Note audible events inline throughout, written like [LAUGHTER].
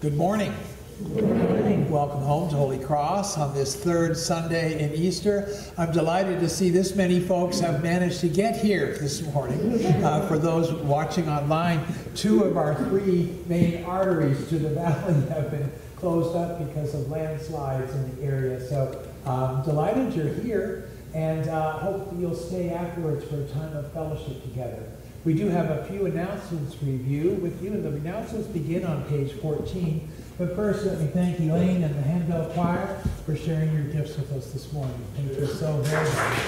Good morning. Good morning. Welcome home to Holy Cross on this third Sunday in Easter. I'm delighted to see this many folks have managed to get here this morning. Uh, for those watching online, two of our three main arteries to the valley [LAUGHS] have been closed up because of landslides in the area. So um, delighted you're here and uh, hope you'll stay afterwards for a time of fellowship together. We do have a few announcements review with you, and the announcements begin on page 14. But first, let me thank Elaine and the Handbell Choir for sharing your gifts with us this morning. Thank you so very much.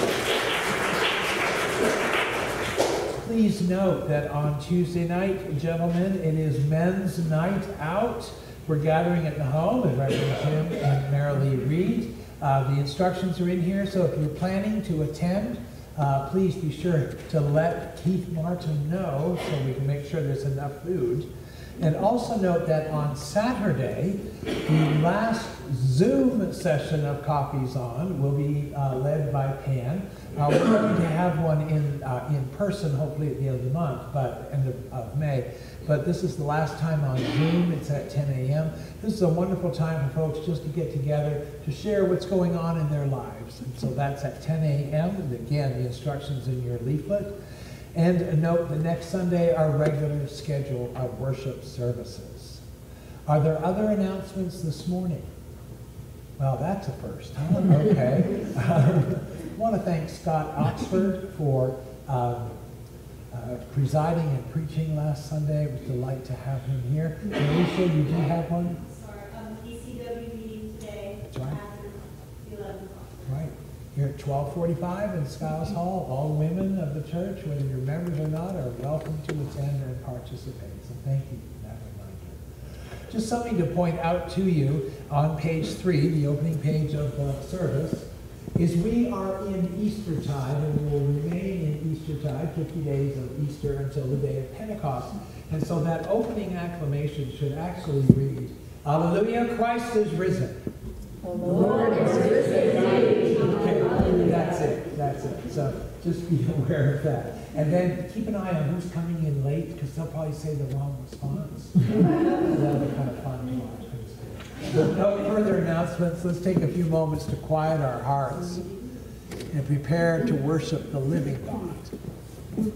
Please note that on Tuesday night, gentlemen, it is men's night out. We're gathering at the home of Reverend Jim and Marilee Reed. Uh, the instructions are in here, so if you're planning to attend, uh, please be sure to let Keith Martin know so we can make sure there's enough food. And also note that on Saturday, the last Zoom session of Coffees On will be uh, led by Pan. Uh, we're going to have one in, uh, in person, hopefully at the end of the month, but end of, of May. But this is the last time on Zoom. It's at 10 a.m. This is a wonderful time for folks just to get together to share what's going on in their lives. And so that's at 10 a.m. And again, the instructions in your leaflet. And note the next Sunday, our regular schedule of worship services. Are there other announcements this morning? Well, that's a first, huh? [LAUGHS] Okay. I want to thank Scott Oxford for um, uh, presiding and preaching last Sunday. It was a delight to have him here. Alicia, you do have one? Sorry, um, ECW meeting today. That's right. After eleven o'clock. Right. Here at 1245 in Skiles mm-hmm. Hall, all women of the church, whether you're members or not, are welcome to attend and participate. So thank you for that reminder. Just something to point out to you on page three, the opening page of the service, is we are in Eastertide and we will remain in Eastertide, 50 days of Easter until the day of Pentecost. And so that opening acclamation should actually read, Alleluia, Christ is risen. The Lord is risen indeed. Okay, that's So just be [LAUGHS] aware of that. And then keep an eye on who's coming in late, because they'll probably say the wrong response. [LAUGHS] That'll be kind of fun. No further announcements, let's take a few moments to quiet our hearts and prepare to worship the living God.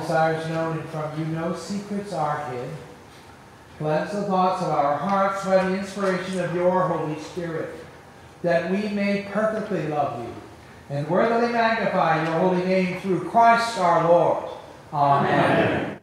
Desires known, and from you no secrets are hid. Cleanse the thoughts of our hearts by the inspiration of your Holy Spirit, that we may perfectly love you and worthily magnify your holy name through Christ our Lord. Amen. Amen.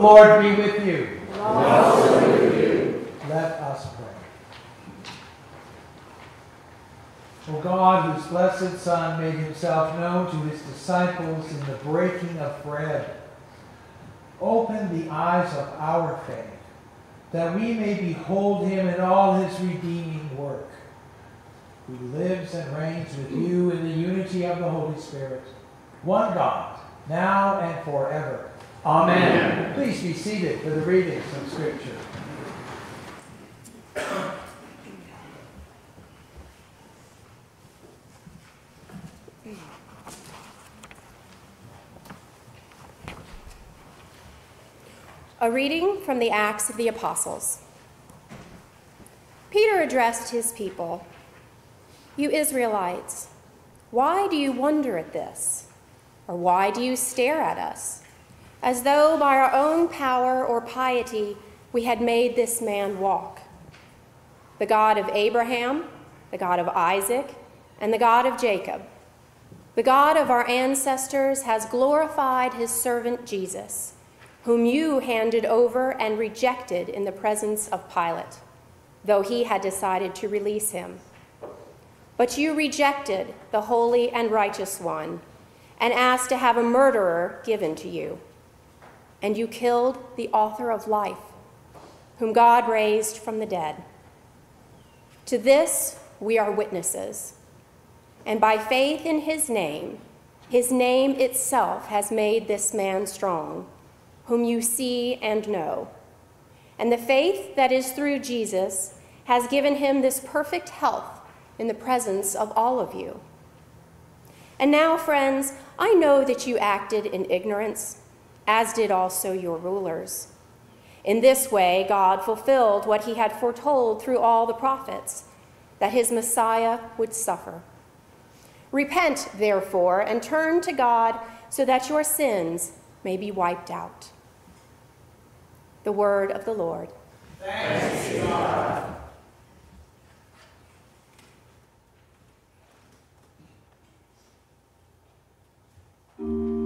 Lord be with you. With you. Let us pray. O God, whose blessed Son made himself known to his disciples in the breaking of bread, open the eyes of our faith, that we may behold him in all his redeeming work, who lives and reigns with you in the unity of the Holy Spirit, one God, now and forever. Amen. Amen. Please be seated for the readings of Scripture. A reading from the Acts of the Apostles. Peter addressed his people You Israelites, why do you wonder at this? Or why do you stare at us? As though by our own power or piety we had made this man walk. The God of Abraham, the God of Isaac, and the God of Jacob, the God of our ancestors has glorified his servant Jesus whom you handed over and rejected in the presence of Pilate, though he had decided to release him. But you rejected the holy and righteous one and asked to have a murderer given to you. And you killed the author of life, whom God raised from the dead. To this we are witnesses. And by faith in his name, his name itself has made this man strong whom you see and know. And the faith that is through Jesus has given him this perfect health in the presence of all of you. And now, friends, I know that you acted in ignorance, as did also your rulers. In this way, God fulfilled what he had foretold through all the prophets that his Messiah would suffer. Repent, therefore, and turn to God so that your sins may be wiped out. The word of the Lord. Thanks be God. Free when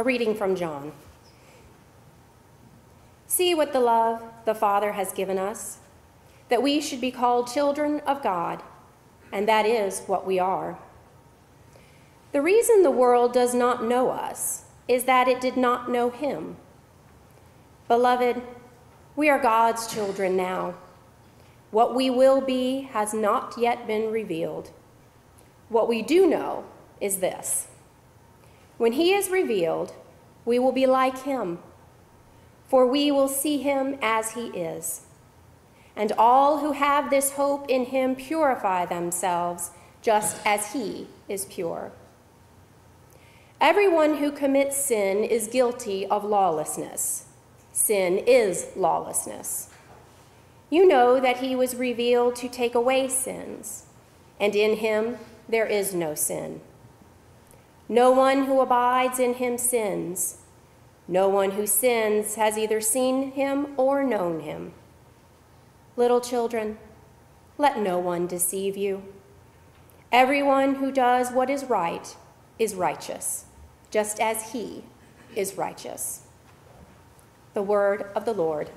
A reading from John. See what the love the Father has given us, that we should be called children of God, and that is what we are. The reason the world does not know us is that it did not know Him. Beloved, we are God's children now. What we will be has not yet been revealed. What we do know is this when He is revealed, we will be like Him, for we will see Him as He is. And all who have this hope in Him purify themselves just as He is pure. Everyone who commits sin is guilty of lawlessness. Sin is lawlessness. You know that he was revealed to take away sins, and in him there is no sin. No one who abides in him sins. No one who sins has either seen him or known him. Little children, let no one deceive you. Everyone who does what is right is righteous just as he is righteous. The word of the Lord.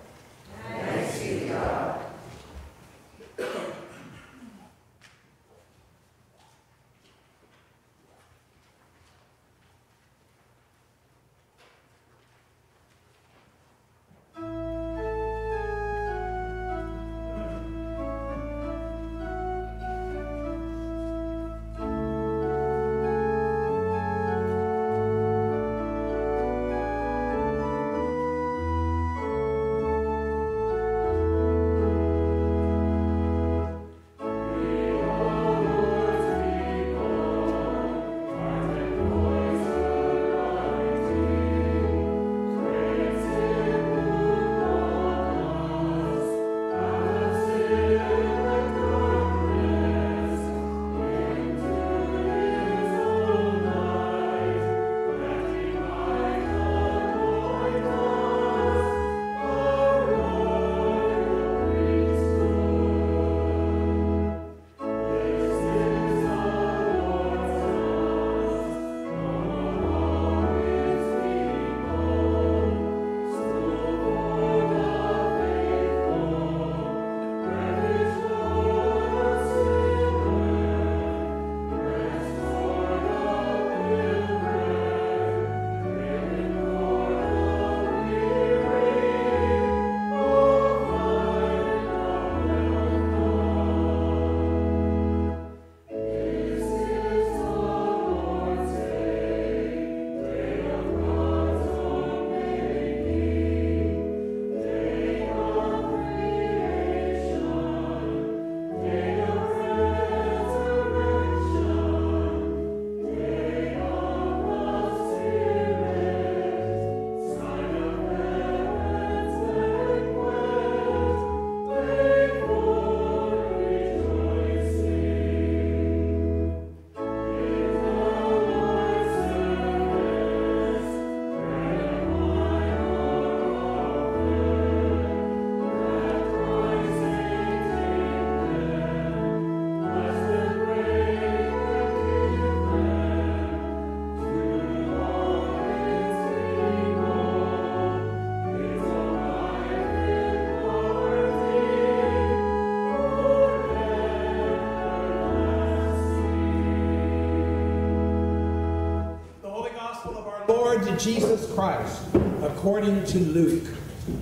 Jesus Christ, according to Luke.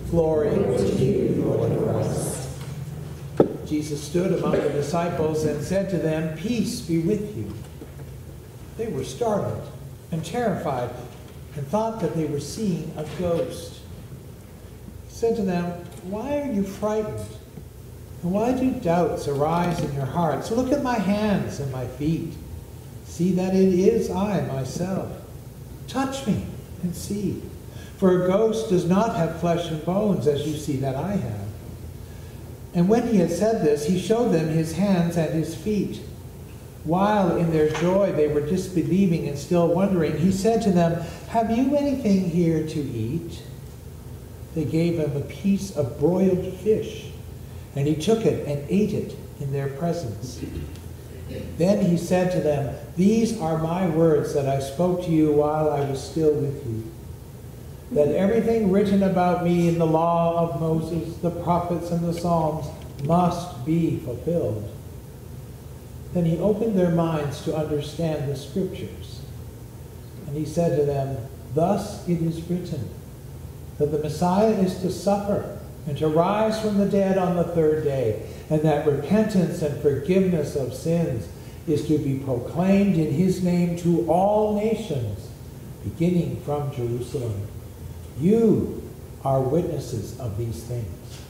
Glory to you, Lord Christ. Jesus stood among the disciples and said to them, Peace be with you. They were startled and terrified and thought that they were seeing a ghost. He said to them, Why are you frightened? And why do doubts arise in your hearts? Look at my hands and my feet. See that it is I myself. Touch me and see. For a ghost does not have flesh and bones, as you see that I have. And when he had said this, he showed them his hands and his feet. While in their joy they were disbelieving and still wondering, he said to them, Have you anything here to eat? They gave him a piece of broiled fish, and he took it and ate it in their presence. Then he said to them, These are my words that I spoke to you while I was still with you. That everything written about me in the law of Moses, the prophets, and the Psalms must be fulfilled. Then he opened their minds to understand the scriptures. And he said to them, Thus it is written that the Messiah is to suffer and to rise from the dead on the third day, and that repentance and forgiveness of sins is to be proclaimed in his name to all nations, beginning from Jerusalem. You are witnesses of these things.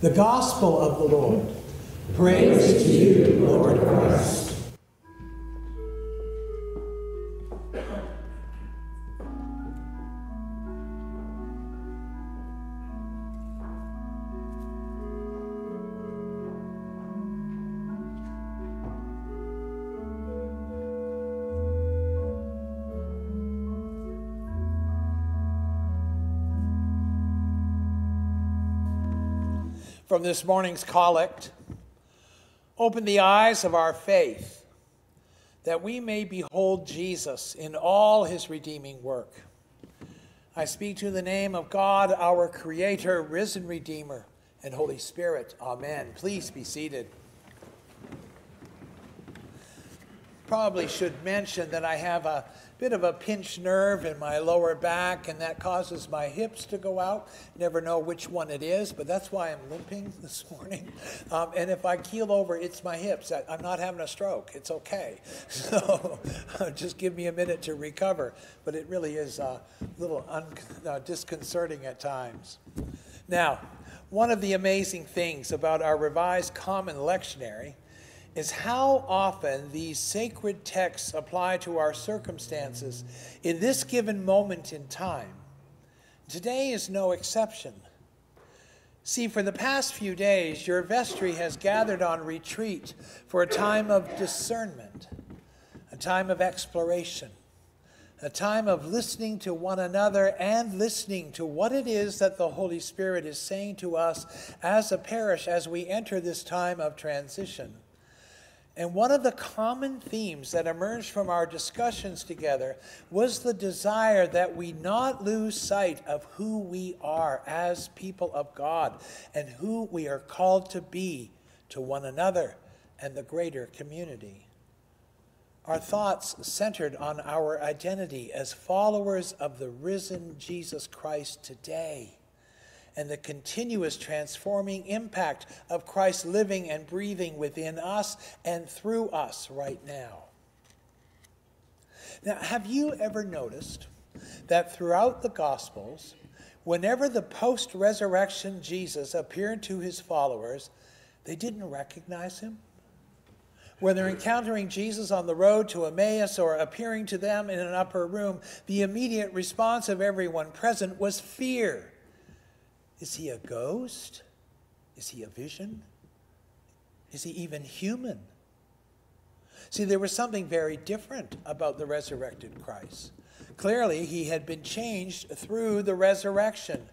The gospel of the Lord. Praise to you, Lord Christ. From this morning's collect, open the eyes of our faith that we may behold Jesus in all his redeeming work. I speak to the name of God, our Creator, risen Redeemer, and Holy Spirit. Amen. Please be seated. Probably should mention that I have a bit of a pinched nerve in my lower back, and that causes my hips to go out. Never know which one it is, but that's why I'm limping [LAUGHS] this morning. Um, and if I keel over, it's my hips. I, am not having a stroke. It's okay. [LAUGHS] So just give me a minute to recover. But it really is a little un- uh, disconcerting at times. Now, one of the amazing things about our Revised Common Lectionary is how often these sacred texts apply to our circumstances in this given moment in time. Today is no exception. See, for the past few days, your vestry has gathered on retreat for a time of discernment, a time of exploration, a time of listening to one another and listening to what it is that the Holy Spirit is saying to us as a parish as we enter this time of transition. And one of the common themes that emerged from our discussions together was the desire that we not lose sight of who we are as people of God and who we are called to be to one another and the greater community. Our thoughts centered on our identity as followers of the risen Jesus Christ today and the continuous transforming impact of Christ living and breathing within us and through us right now. Now, have you ever noticed that throughout the Gospels, whenever the post resurrection Jesus appeared to his followers, they didn't recognize him? Whether encountering Jesus on the road to Emmaus or appearing to them in an upper room, the immediate response of everyone present was fear. Is he a ghost? Is he a vision? Is he even human? See, there was something very different about the resurrected Christ. Clearly, he had been changed through the resurrection.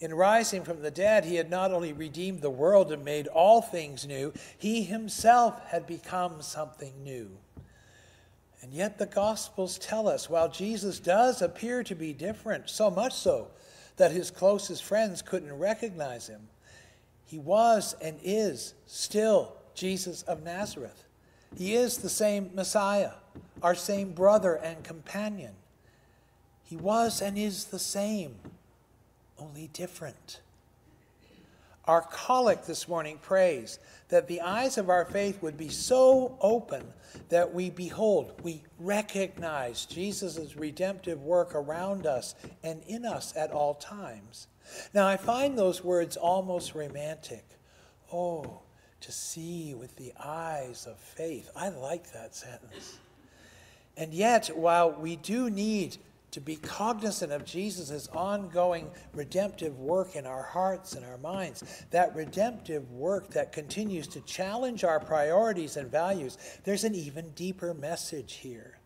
In rising from the dead, he had not only redeemed the world and made all things new, he himself had become something new. And yet, the Gospels tell us while Jesus does appear to be different, so much so that his closest friends couldn't recognize him. He was and is still Jesus of Nazareth. He is the same Messiah, our same brother and companion. He was and is the same, only different. Our collect this morning prays that the eyes of our faith would be so open that we behold, we recognize Jesus' redemptive work around us and in us at all times. Now, I find those words almost romantic. Oh, to see with the eyes of faith. I like that sentence. And yet, while we do need to be cognizant of Jesus' ongoing redemptive work in our hearts and our minds, that redemptive work that continues to challenge our priorities and values, there's an even deeper message here.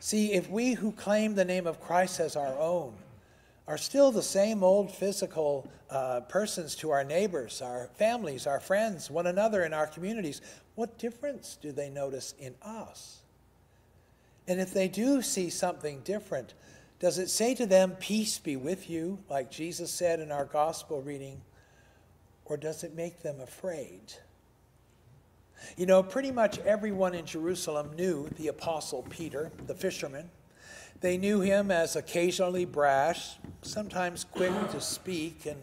See, if we who claim the name of Christ as our own are still the same old physical uh, persons to our neighbors, our families, our friends, one another in our communities. What difference do they notice in us? And if they do see something different, does it say to them, Peace be with you, like Jesus said in our gospel reading, or does it make them afraid? You know, pretty much everyone in Jerusalem knew the Apostle Peter, the fisherman. They knew him as occasionally brash, sometimes quick to speak, and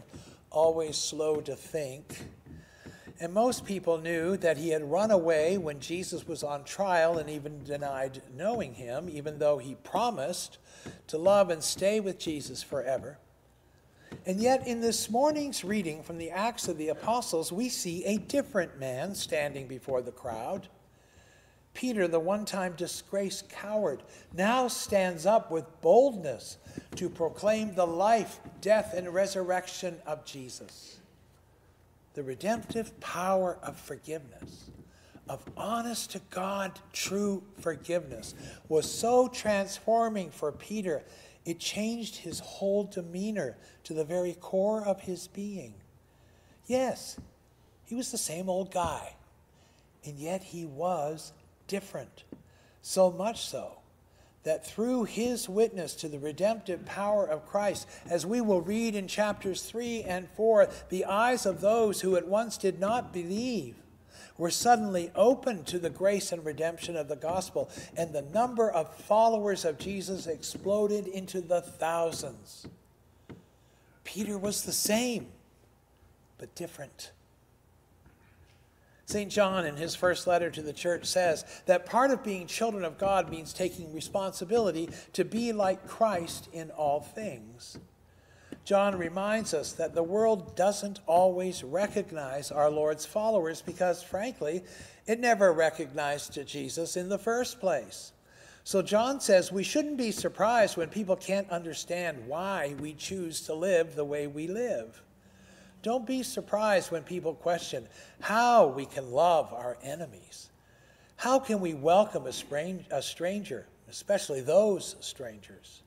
always slow to think. And most people knew that he had run away when Jesus was on trial and even denied knowing him, even though he promised to love and stay with Jesus forever. And yet, in this morning's reading from the Acts of the Apostles, we see a different man standing before the crowd. Peter, the one time disgraced coward, now stands up with boldness to proclaim the life, death, and resurrection of Jesus. The redemptive power of forgiveness, of honest to God, true forgiveness, was so transforming for Peter, it changed his whole demeanor to the very core of his being. Yes, he was the same old guy, and yet he was different. So much so that through his witness to the redemptive power of Christ, as we will read in chapters 3 and 4, the eyes of those who at once did not believe were suddenly opened to the grace and redemption of the gospel, and the number of followers of Jesus exploded into the thousands. Peter was the same, but different. St. John, in his first letter to the church, says that part of being children of God means taking responsibility to be like Christ in all things. John reminds us that the world doesn't always recognize our Lord's followers because, frankly, it never recognized Jesus in the first place. So, John says we shouldn't be surprised when people can't understand why we choose to live the way we live. Don't be surprised when people question how we can love our enemies. How can we welcome a, strange, a stranger, especially those strangers?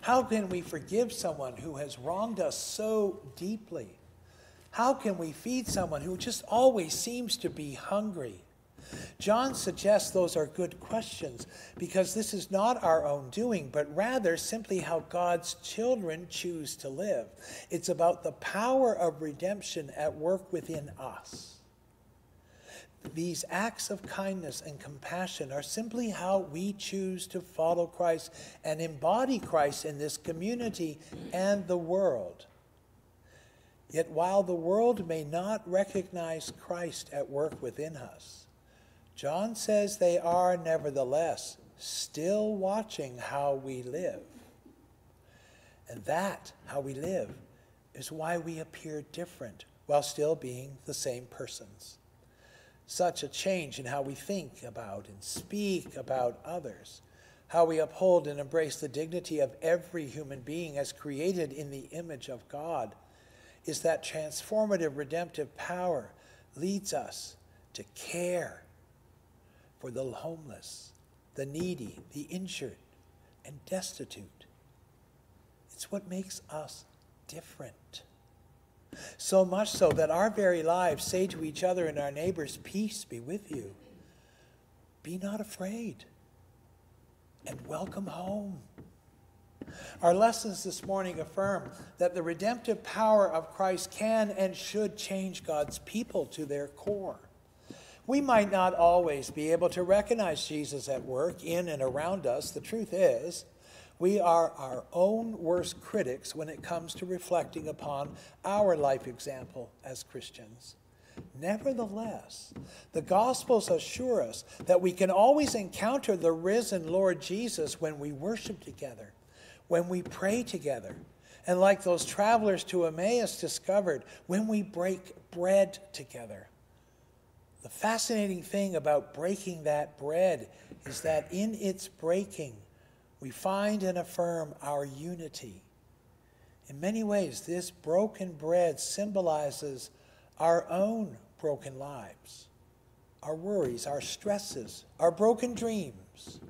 How can we forgive someone who has wronged us so deeply? How can we feed someone who just always seems to be hungry? John suggests those are good questions because this is not our own doing, but rather simply how God's children choose to live. It's about the power of redemption at work within us. These acts of kindness and compassion are simply how we choose to follow Christ and embody Christ in this community and the world. Yet while the world may not recognize Christ at work within us, John says they are, nevertheless, still watching how we live. And that, how we live, is why we appear different while still being the same persons. Such a change in how we think about and speak about others, how we uphold and embrace the dignity of every human being as created in the image of God, is that transformative redemptive power leads us to care for the homeless, the needy, the injured, and destitute. It's what makes us different. So much so that our very lives say to each other and our neighbors, Peace be with you. Be not afraid. And welcome home. Our lessons this morning affirm that the redemptive power of Christ can and should change God's people to their core. We might not always be able to recognize Jesus at work in and around us. The truth is, we are our own worst critics when it comes to reflecting upon our life example as Christians. Nevertheless, the Gospels assure us that we can always encounter the risen Lord Jesus when we worship together, when we pray together, and like those travelers to Emmaus discovered, when we break bread together. The fascinating thing about breaking that bread is that in its breaking, we find and affirm our unity. In many ways, this broken bread symbolizes our own broken lives, our worries, our stresses, our broken dreams,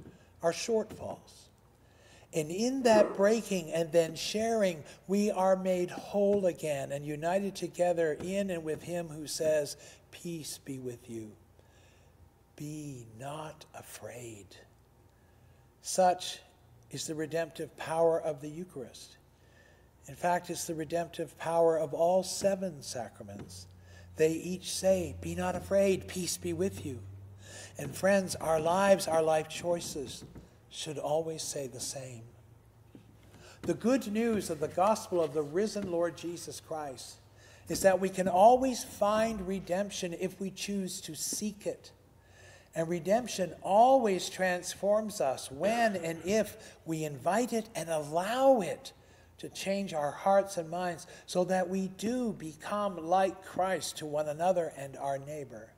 our shortfalls. And in that breaking and then sharing, we are made whole again and united together in and with Him who says, Peace be with you. Be not afraid. Such is the redemptive power of the Eucharist. In fact, it's the redemptive power of all seven sacraments. They each say, Be not afraid, peace be with you. And friends, our lives, our life choices should always say the same. The good news of the gospel of the risen Lord Jesus Christ is that we can always find redemption if we choose to seek it. And redemption always transforms us when and if we invite it and allow it to change our hearts and minds so that we do become like Christ to one another and our neighbor.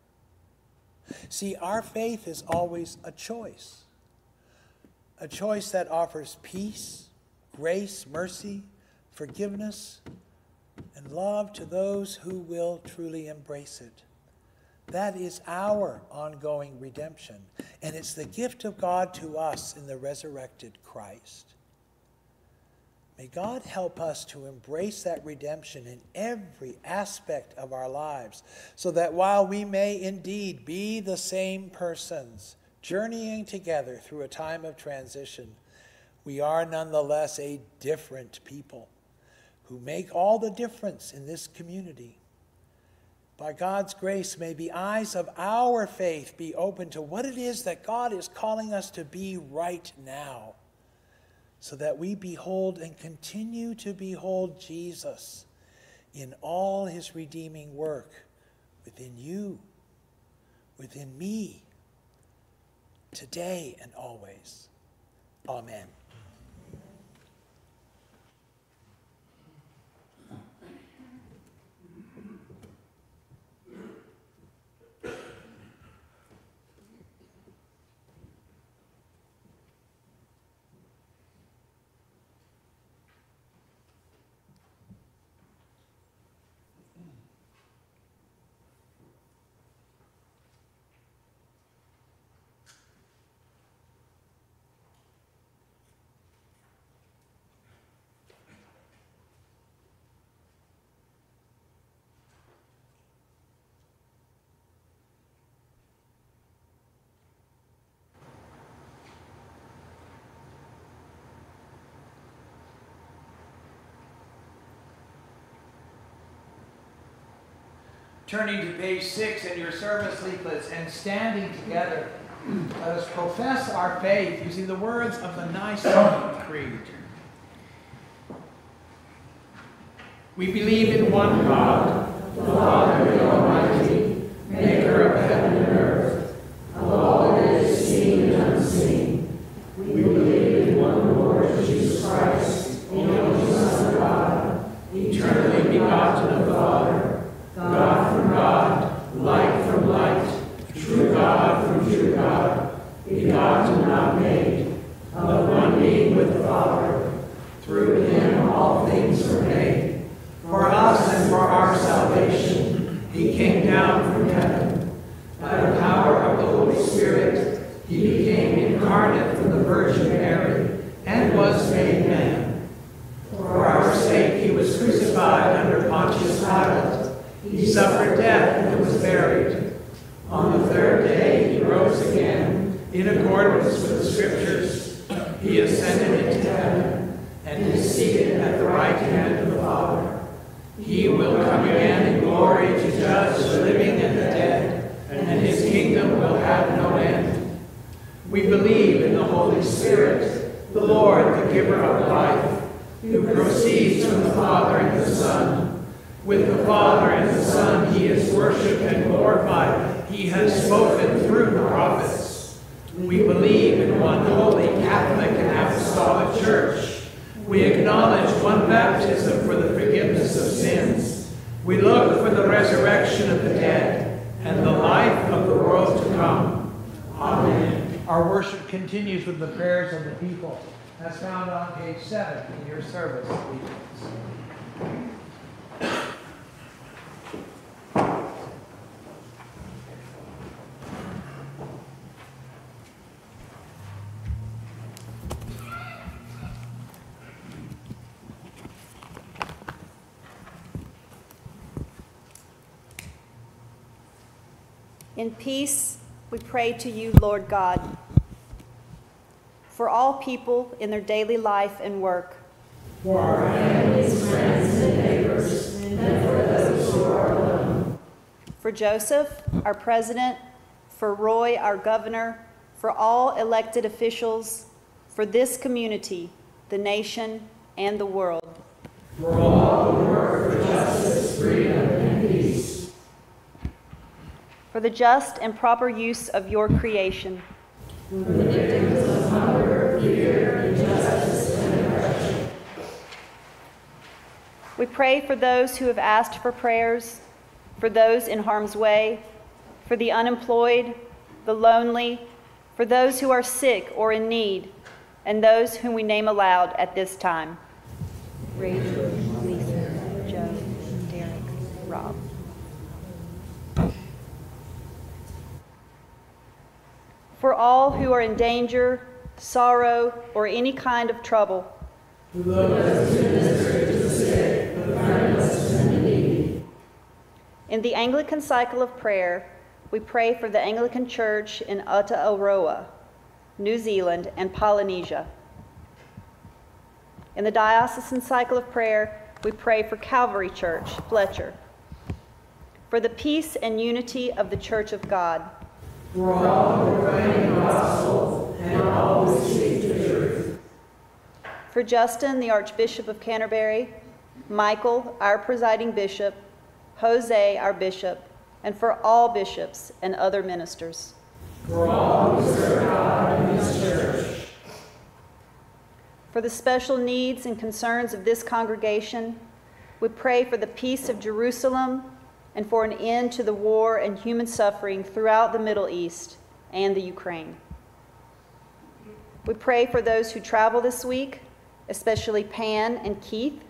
See, our faith is always a choice, a choice that offers peace, grace, mercy, forgiveness, and love to those who will truly embrace it. That is our ongoing redemption, and it's the gift of God to us in the resurrected Christ. May God help us to embrace that redemption in every aspect of our lives, so that while we may indeed be the same persons, journeying together through a time of transition, we are nonetheless a different people who make all the difference in this community. By God's grace, may the eyes of our faith be open to what it is that God is calling us to be right now, so that we behold and continue to behold Jesus in all his redeeming work within you, within me, today and always. Amen. Turning to page six in your service leaflets and standing together, let us profess our faith using the words of the Nicene Creed. We believe in one God, the Father, the Almighty, maker of heaven and earth, of all that is seen and unseen. We believe in one Lord Jesus Christ, the only Son of God, eternally begotten of the Father, God from God, light from light, true God from true God, begotten, not made, of one being with the Father. Through him all things were made. For us and for our salvation, he came down from heaven. By the power of the Holy Spirit, he became incarnate from the Virgin Mary and was made man. For our sake, he was crucified under Pontius Pilate. He suffered death and was buried. On the third day, he rose again in accordance with the Scriptures. He ascended into heaven and is seated at the right hand of the Father. He will come again in glory to judge the living and the dead, and his kingdom will have no end. We believe in the Holy Spirit, the Lord, the giver of life, who proceeds from the Father and the Son. With the Father and the Son he is worshipped and glorified. He has spoken through the prophets. We believe in one holy Catholic and Apostolic Church. We acknowledge one baptism for the forgiveness of sins. We look for the resurrection of the dead and the life of the world to come. Amen. Our worship continues with the prayers of the people, as found on page seven in your service. In peace, we pray to you, Lord God, for all people in their daily life and work. For our families, friends, and neighbors, and for those who are alone. For Joseph, our president, for Roy, our governor, for all elected officials, for this community, the nation, and the world. For all who work for justice, freedom, and peace. For the just and proper use of your creation. We pray for those who have asked for prayers, for those in harm's way, for the unemployed, the lonely, for those who are sick or in need, and those whom we name aloud at this time. Rachel, For all who are in danger, sorrow, or any kind of trouble. In the Anglican cycle of prayer, we pray for the Anglican Church in Aotearoa, New Zealand, and Polynesia. In the diocesan cycle of prayer, we pray for Calvary Church, Fletcher, for the peace and unity of the Church of God. For all the and all truth. For Justin, the Archbishop of Canterbury, Michael, our presiding bishop, Jose, our bishop, and for all bishops and other ministers. For all who serve God in His church. For the special needs and concerns of this congregation, we pray for the peace of Jerusalem and for an end to the war and human suffering throughout the Middle East and the Ukraine. We pray for those who travel this week, especially Pan and Keith.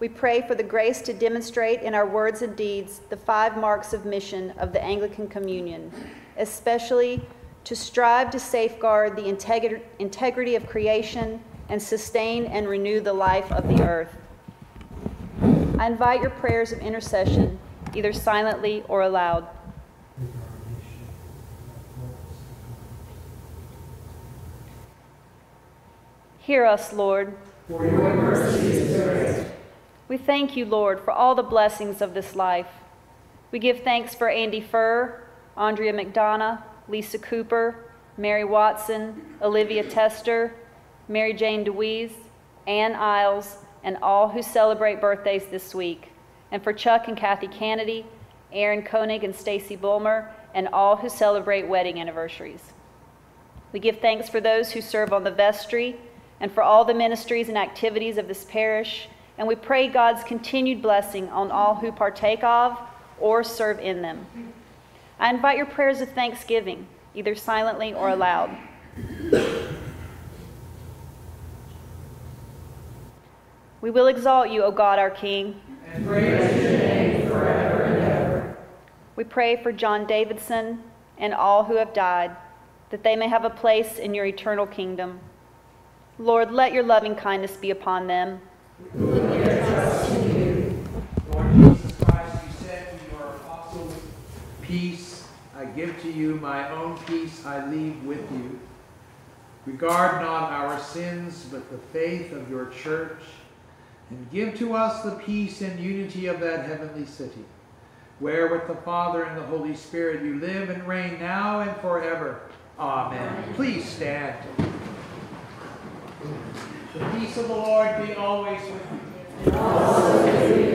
We pray for the grace to demonstrate in our words and deeds the five marks of mission of the Anglican Communion, especially to strive to safeguard the integri- integrity of creation and sustain and renew the life of the earth. I invite your prayers of intercession, either silently or aloud. Hear us, Lord. For your mercy is great. We thank you, Lord, for all the blessings of this life. We give thanks for Andy Furr, Andrea McDonough, Lisa Cooper, Mary Watson, Olivia Tester, Mary Jane DeWeese, Ann Isles, and all who celebrate birthdays this week, and for Chuck and Kathy Kennedy, Aaron Koenig and Stacy Bulmer, and all who celebrate wedding anniversaries. We give thanks for those who serve on the vestry and for all the ministries and activities of this parish, and we pray God's continued blessing on all who partake of or serve in them. I invite your prayers of thanksgiving, either silently or aloud. We will exalt you, O God, our King. And praise your name forever and ever. We pray for John Davidson and all who have died, that they may have a place in your eternal kingdom. Lord, let your loving kindness be upon them. Lord Jesus Christ, you said your apostles, Peace I give to you, my own peace I leave with you. Regard not our sins, but the faith of your church, and give to us the peace and unity of that heavenly city, where with the Father and the Holy Spirit you live and reign now and forever. Amen. Please stand. The peace of the Lord be always with you.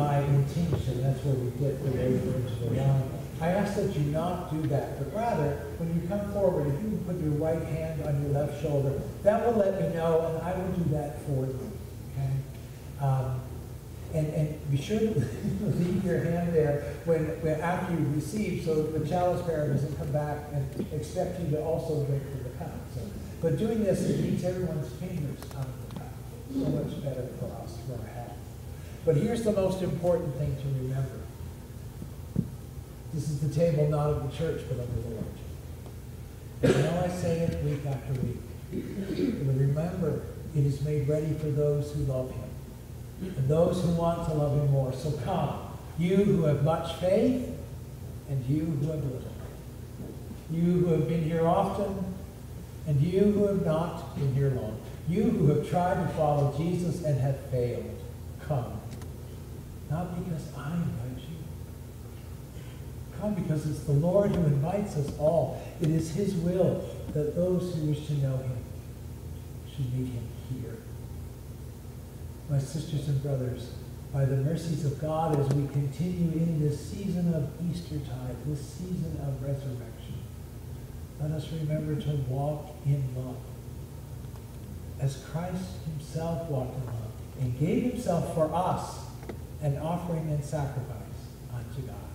By intinction, that's where we dip the. I ask that you not do that, but rather, when you come forward, if you put your right hand on your left shoulder, that will let me know, and I will do that for you. Okay? Um, and, and be sure to [LAUGHS] leave your hand there when, when after you receive, so the chalice bearer doesn't come back and expect you to also drink from the cup. So, but doing this, it keeps everyone's fingers out of the cup. So much better for us, for our. But here's the most important thing to remember. This is the table not of the church, but of the Lord. And I know I say it week after week. But remember, it is made ready for those who love him and those who want to love him more. So come, you who have much faith, and you who have little. You who have been here often, and you who have not been here long. You who have tried to follow Jesus and have failed. Come. Not because I invite you. Come because it's the Lord who invites us all. It is his will that those who wish to know him should meet him here my sisters and brothers, by the mercies of God as we continue in this season of Eastertide, this season of resurrection, let us remember to walk in love. As Christ himself walked in love and gave himself for us, an offering and sacrifice unto God.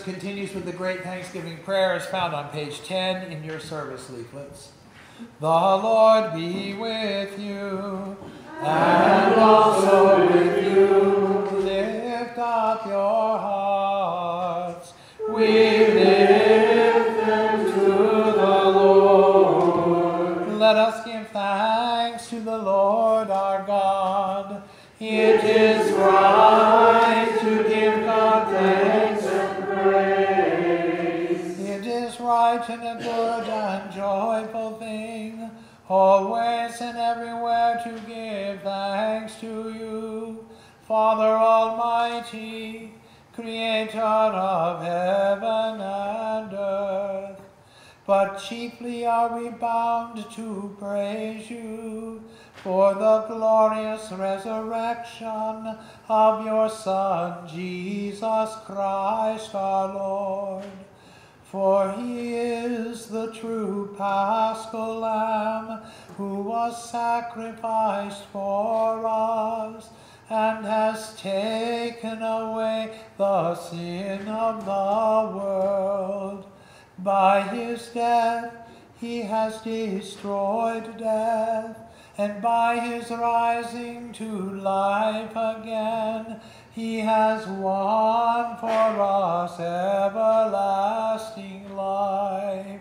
Continues with the great Thanksgiving prayer as found on page 10 in your service leaflets. The Lord be with you. And also with you. Always and everywhere to give thanks to you, Father Almighty, Creator of heaven and earth. But chiefly are we bound to praise you for the glorious resurrection of your Son, Jesus Christ our Lord. For he is the true paschal lamb who was sacrificed for us and has taken away the sin of the world. By his death he has destroyed death, and by his rising to life again, he has won for us everlasting life.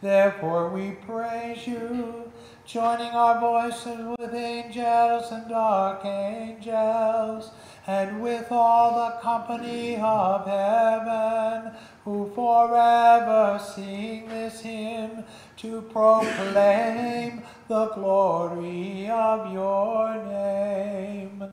Therefore we praise you, joining our voices with angels and archangels, and with all the company of heaven, who forever sing this hymn to proclaim the glory of your name.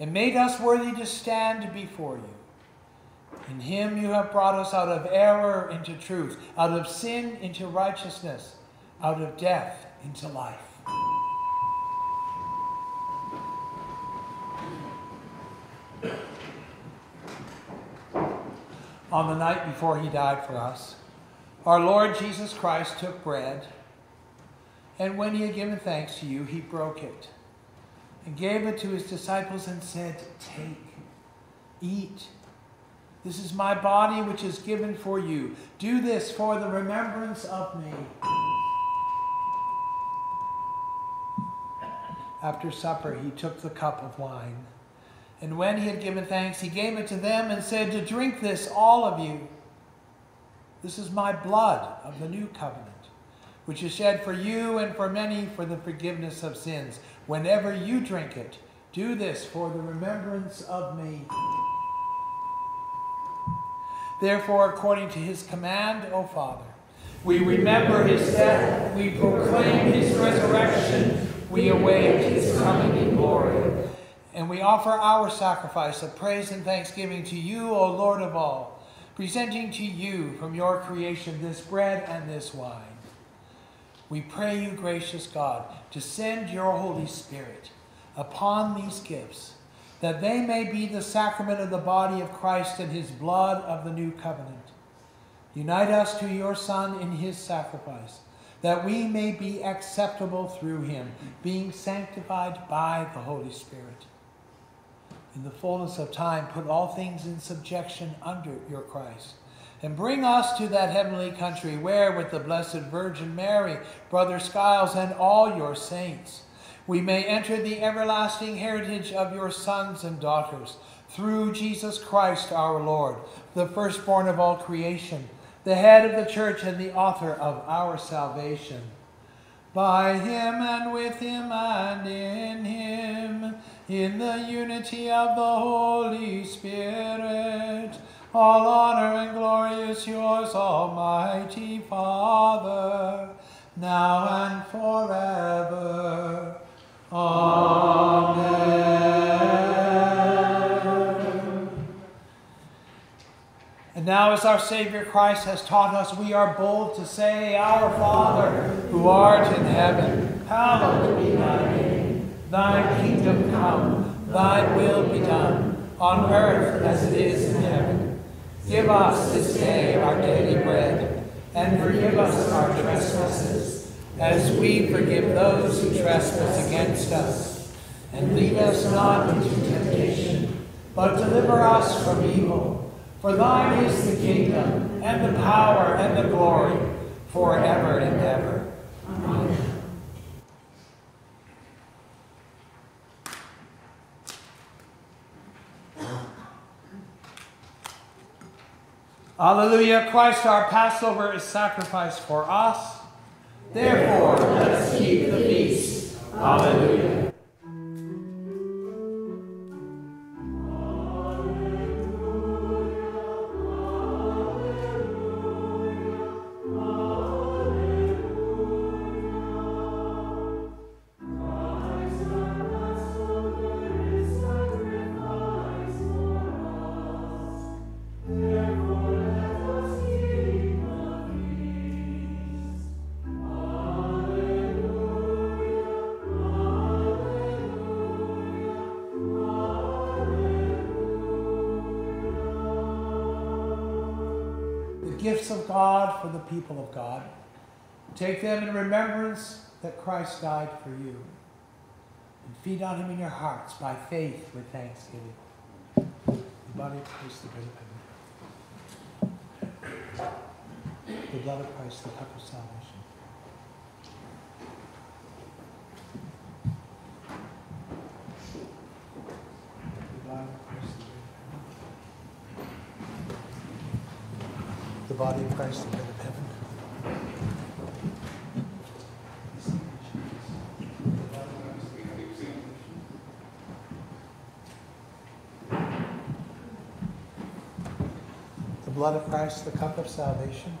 and made us worthy to stand before you. In him you have brought us out of error into truth, out of sin into righteousness, out of death into life. On the night before he died for us, our Lord Jesus Christ took bread, and when he had given thanks to you, he broke it and gave it to his disciples and said, Take, eat. This is my body which is given for you. Do this for the remembrance of me. After supper, he took the cup of wine. And when he had given thanks, he gave it to them and said, To drink this, all of you. This is my blood of the new covenant, which is shed for you and for many for the forgiveness of sins. Whenever you drink it, do this for the remembrance of me. Therefore, according to his command, O Father, we remember his death, we proclaim his resurrection, we await his coming in glory. And we offer our sacrifice of praise and thanksgiving to you, O Lord of all, presenting to you from your creation this bread and this wine. We pray you, gracious God, to send your Holy Spirit upon these gifts, that they may be the sacrament of the body of Christ and his blood of the new covenant. Unite us to your Son in his sacrifice, that we may be acceptable through him, being sanctified by the Holy Spirit. In the fullness of time, put all things in subjection under your Christ and bring us to that heavenly country where, with the Blessed Virgin Mary, Brother Skiles, and all your saints, we may enter the everlasting heritage of your sons and daughters through Jesus Christ our Lord, the firstborn of all creation, the head of the church and the author of our salvation. By him and with him and in him, in the unity of the Holy Spirit, all honor and glory is yours, Almighty Father, now and forever. Amen. And now, as our Savior Christ has taught us, we are bold to say, Our Father, who art in heaven, hallowed be thy name. Thy kingdom come, thy will be done, on earth as it is in heaven. Give us this day our daily bread, and forgive us our trespasses, as we forgive those who trespass against us. And lead us not into temptation, but deliver us from evil. For thine is the kingdom, and the power, and the glory, forever and ever. Amen. Alleluia, Christ our Passover is sacrificed for us. Therefore, let us keep the feast. Alleluia. People of God. Take them in remembrance that Christ died for you. And feed on him in your hearts by faith with thanksgiving. The body of Christ, the bread of heaven. The blood of Christ, the cup of salvation. The body of Christ, the bread of heaven. The body of Christ, the bread of heaven. The blood of Christ, the cup of salvation.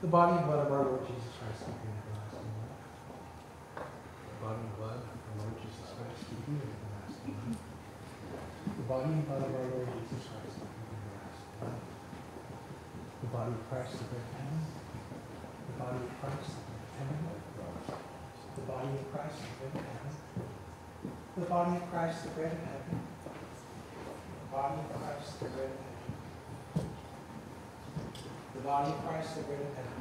The body and blood of our Lord Jesus Christ, of everlasting life. The body and blood of our Lord Jesus Christ, of everlasting life. The body and blood of our Lord Jesus Christ, of everlasting life. The body of Christ, the bread of heaven. The body of Christ, the bread of heaven. The body of Christ, the bread of heaven. The body of Christ, the bread of heaven. The body of Christ, the bread of heaven. The body of Christ, the bread of heaven.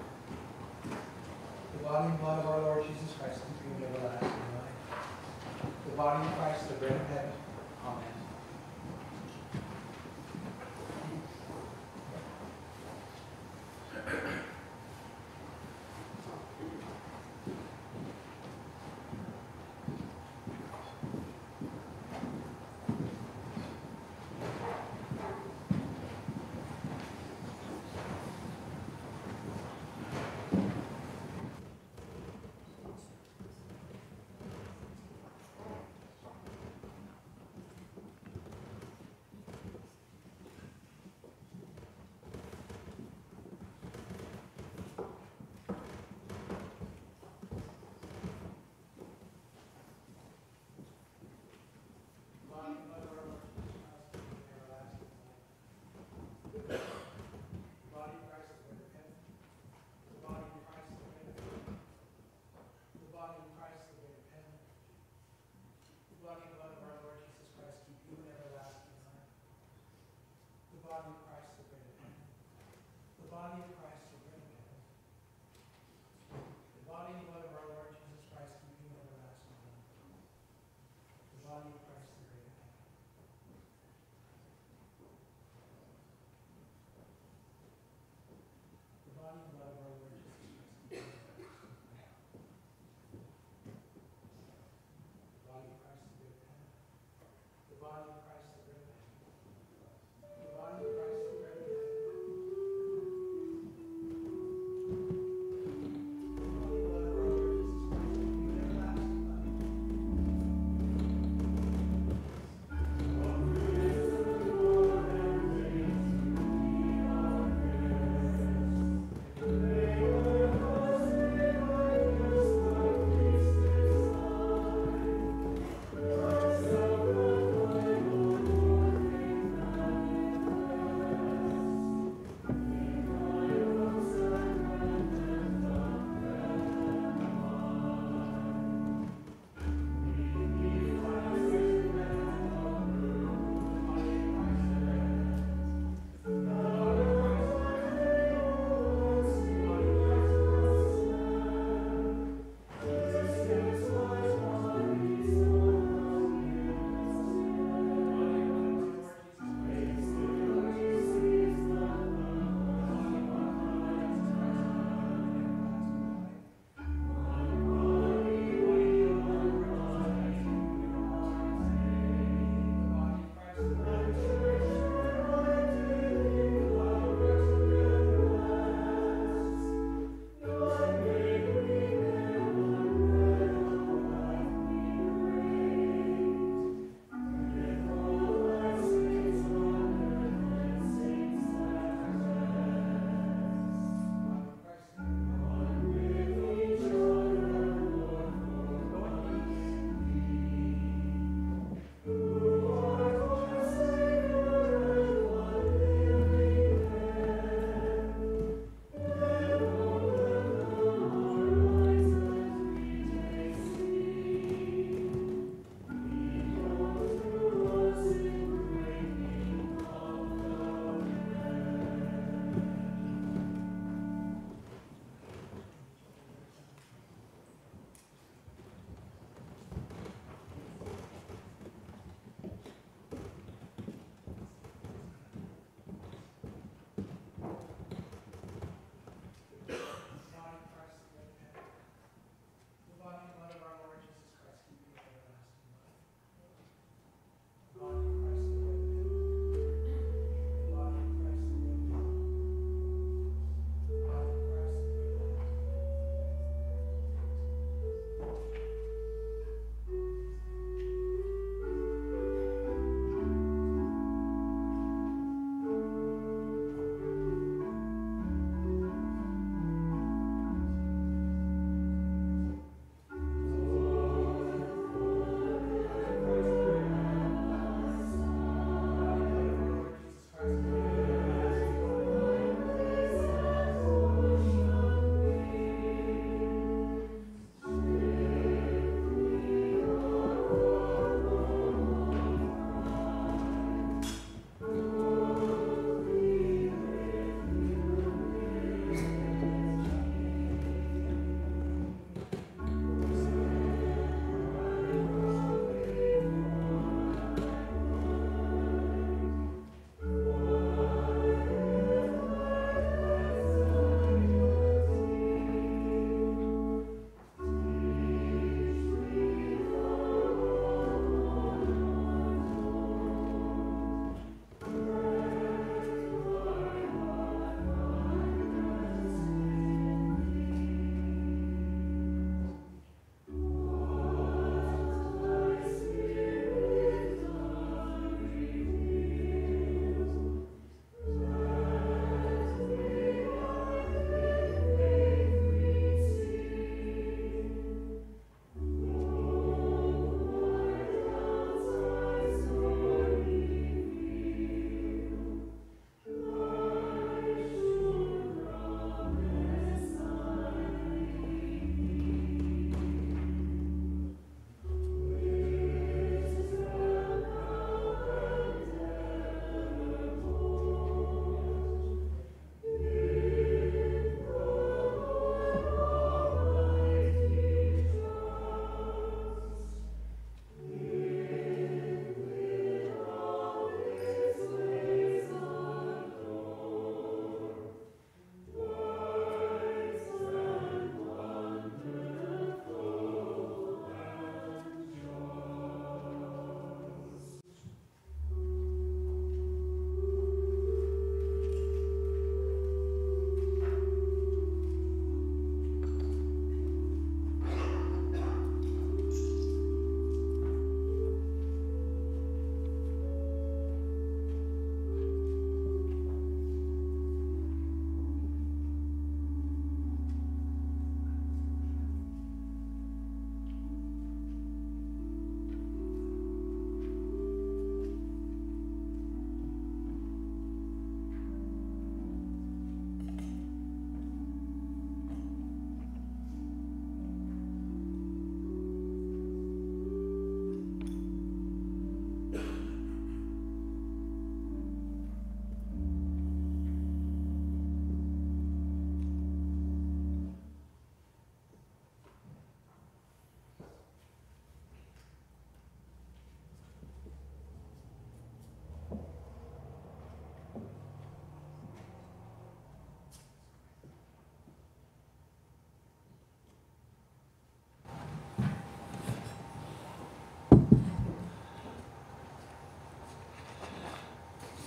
The body and blood of our Lord Jesus Christ, the tree of everlasting life. The body of Christ, the bread of heaven.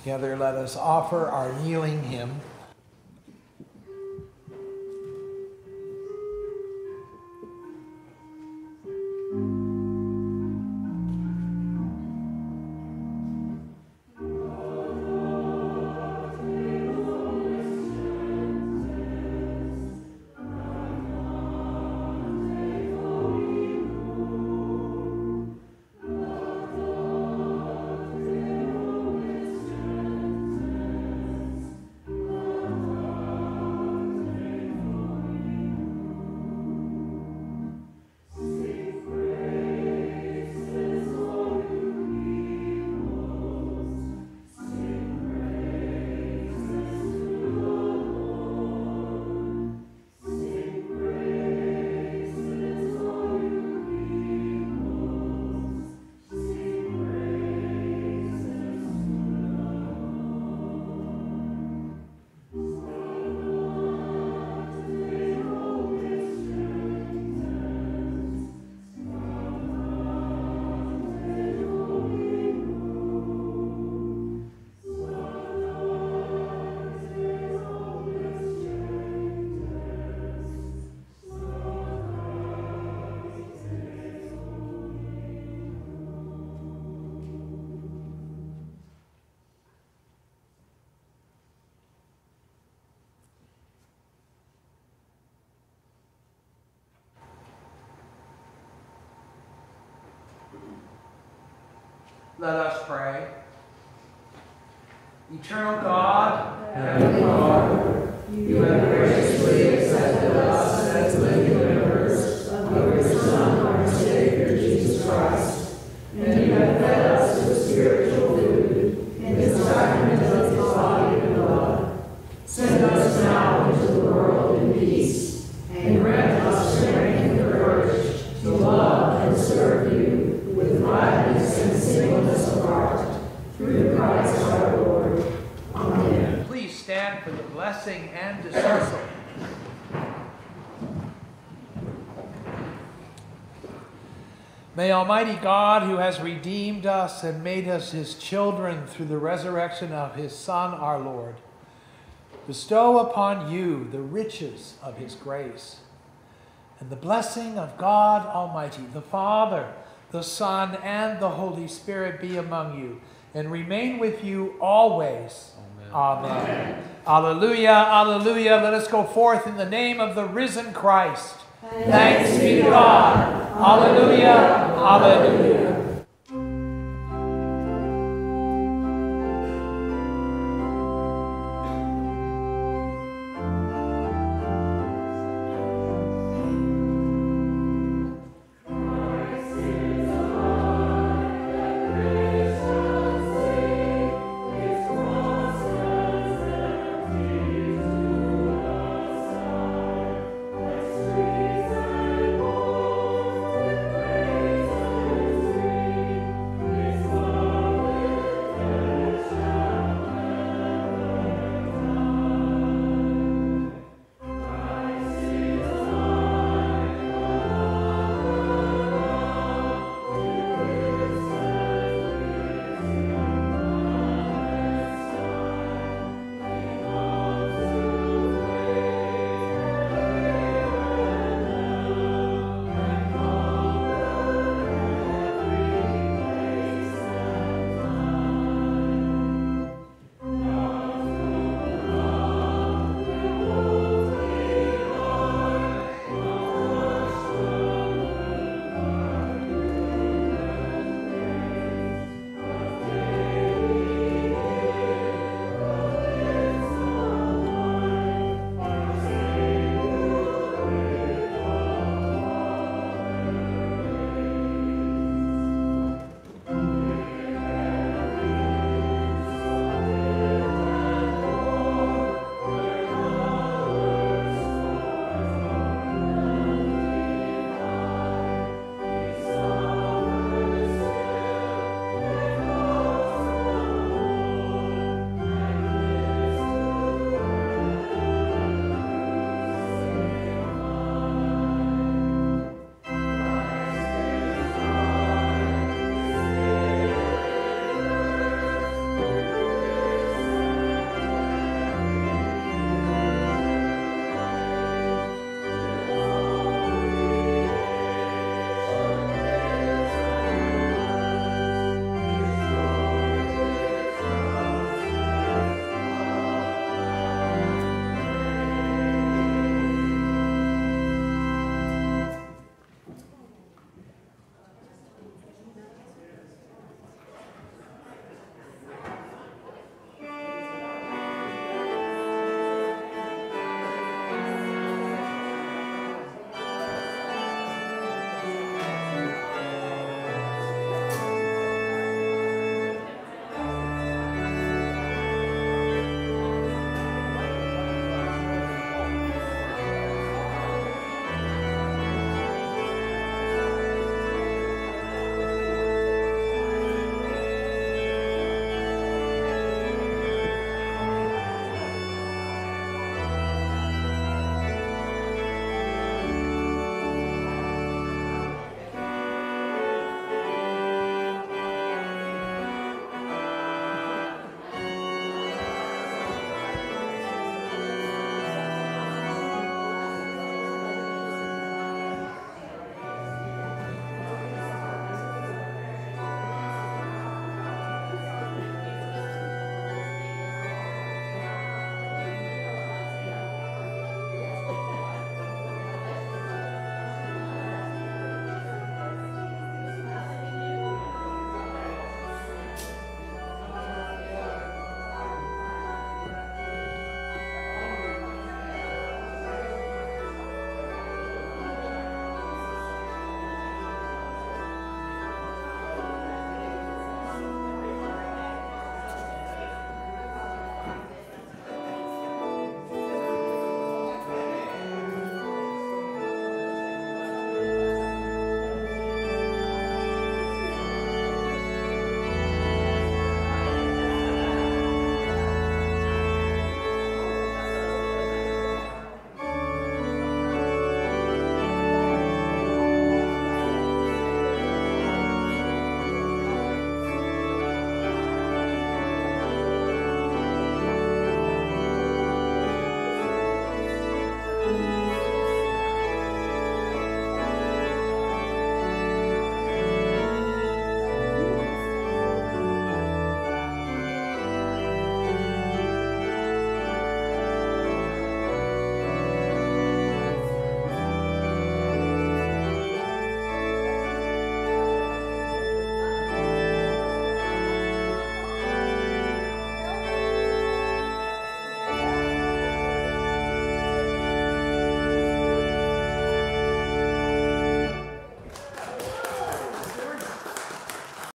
Together, let us offer our kneeling hymn. Let us pray. Eternal God, Heavenly Father, you have graciously accepted us as living members of your Son, our Savior, Jesus Christ, and you have fed us with spiritual food in the sacrament of his body and blood. Send us now into the world in peace, and grant us strength and courage to love and serve you with gladness and singleness of heart, through Christ our Lord. Amen. please stand for the blessing and dismissal. May Almighty God, who has redeemed us and made us his children through the resurrection of his Son, our Lord, bestow upon you the riches of his grace and the blessing of God Almighty, the Father, the Son, and the Holy Spirit be among you and remain with you always. Amen. Amen. Alleluia, alleluia. Let us go forth in the name of the risen Christ. Thanks be to God. Hallelujah. alleluia.